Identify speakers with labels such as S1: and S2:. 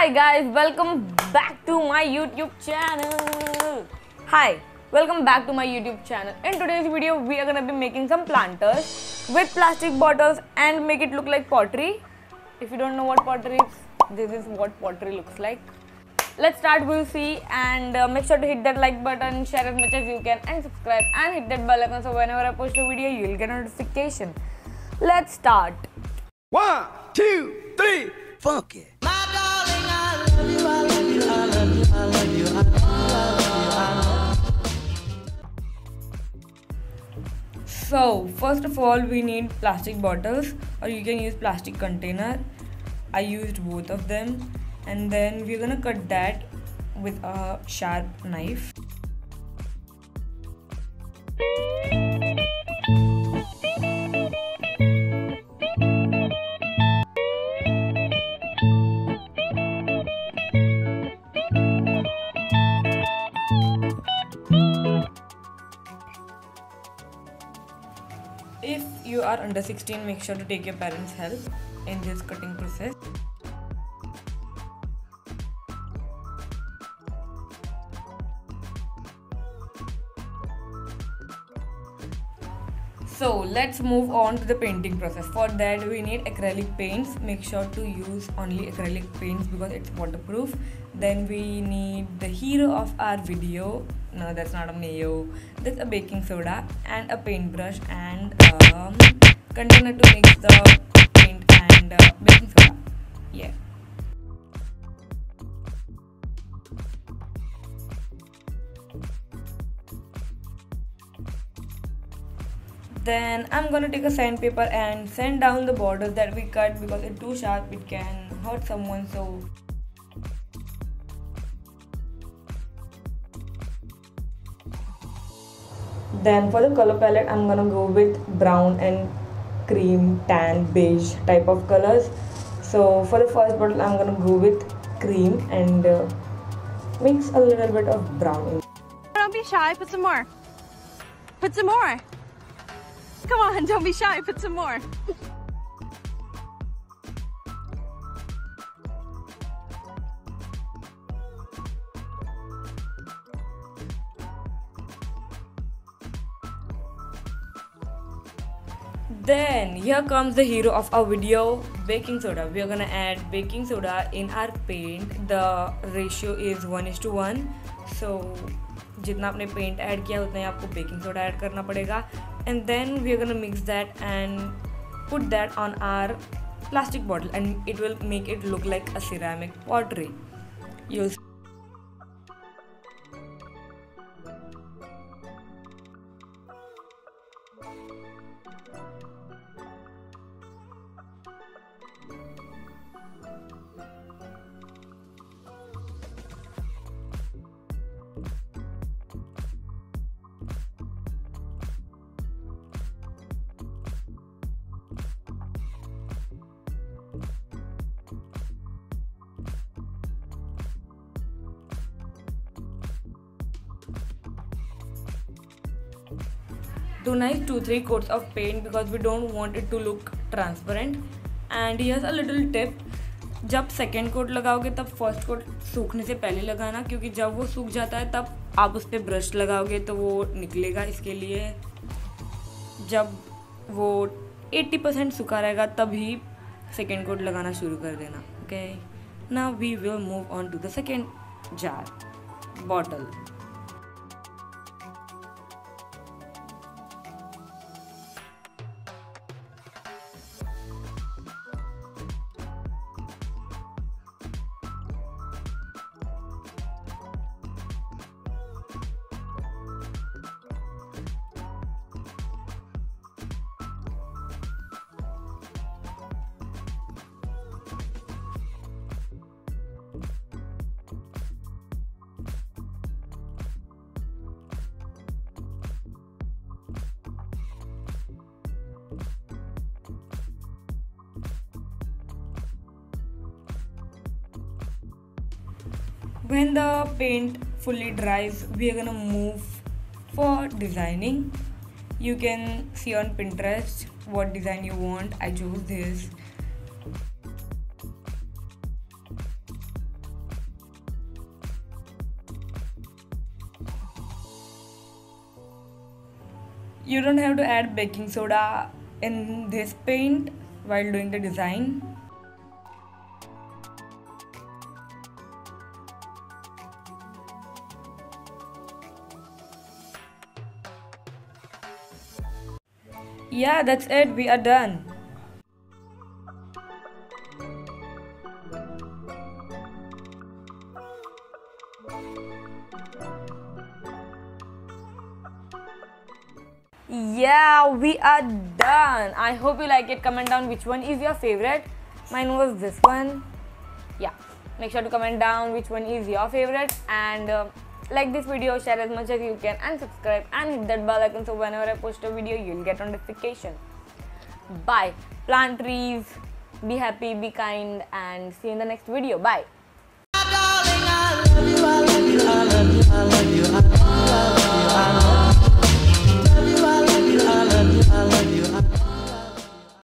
S1: Hi guys, welcome back to my YouTube channel. Hi, welcome back to my YouTube channel. In today's video, we are gonna be making some planters with plastic bottles and make it look like pottery. If you don't know what pottery is, this is what pottery looks like. Let's start, we'll see, and uh, make sure to hit that like button, share as much as you can, and subscribe, and hit that bell icon so whenever I post a video, you'll get a notification. Let's start.
S2: One, two, three, funky.
S1: So first of all we need plastic bottles or you can use plastic container. I used both of them and then we're gonna cut that with a sharp knife. If you are under 16, make sure to take your parents' help in this cutting process. So let's move on to the painting process. For that we need acrylic paints. Make sure to use only acrylic paints because it's waterproof. Then we need the hero of our video. No, that's not a mayo. That's a baking soda and a paintbrush and a container to mix the paint and uh, baking soda. Then I'm gonna take a sandpaper and sand down the borders that we cut because it's too sharp it can hurt someone so then for the color palette I'm gonna go with brown and cream tan beige type of colors so for the first bottle I'm gonna go with cream and uh, mix a little bit of brown in
S3: Don't be shy. Put some more. Put some more. Come on, don't be shy. Put some more.
S1: Then here comes the hero of our video baking soda. We are gonna add baking soda in our paint. The ratio is 1 is to 1. So जितना आपने paint add किया उतना ही आपको baking soda add करना पड़ेगा and then we are gonna mix that and put that on our plastic bottle and it will make it look like a ceramic pottery. You'll nice 2-3 coats of paint because we don't want it to look transparent. And here's a little tip. जब second coat लगाओगे, तब first coat सूखने से पहले लगाना, क्योंकि जब वो सूख जाता है, तब आप उस पर ब्रश लगाओगे तो वो निकलेगा इसके लिए। जब वो 80 परसेंट सूखा रहेगा, तभी सेकेंड कोट लगाना शुरू कर देना ओके ना we will move on to the second jar bottle when the paint fully dries we are gonna move for designing. You can see on pinterest what design you want. I chose this. You don't have to add baking soda in this paint while doing the design. Yeah that's it. We are done. Yeah we are done. I hope you like it. Comment down which one is your favorite. Mine was this one. Yeah. Make sure to comment down which one is your favorite. And uh, like this video, share as much as you can and subscribe and hit that bell icon so whenever I post a video you'll get notification. Bye. Plant trees, be happy, be kind and see you in the next video. Bye. I
S2: love you, I love you, I love you, I love you, I love you, I love you.